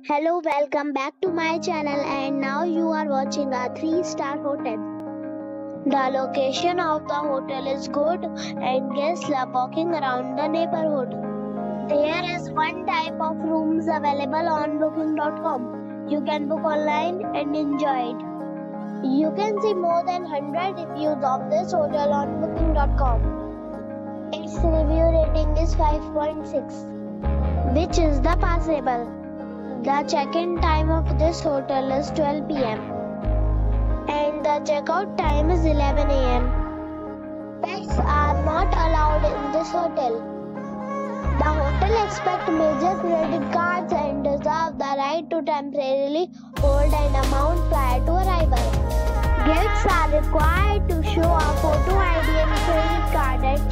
Hello, welcome back to my channel and now you are watching a 3 star hotel. The location of the hotel is good and guests love walking around the neighborhood. There is one type of rooms available on booking.com. You can book online and enjoy it. You can see more than 100 reviews of this hotel on booking.com. Its review rating is 5.6, which is the passable. The check-in time of this hotel is 12 pm and the checkout time is 11 am. Pets are not allowed in this hotel. The hotel accepts major credit cards and reserves the right to temporarily hold an amount prior to arrival. Guests are required to show a photo ID and credit card at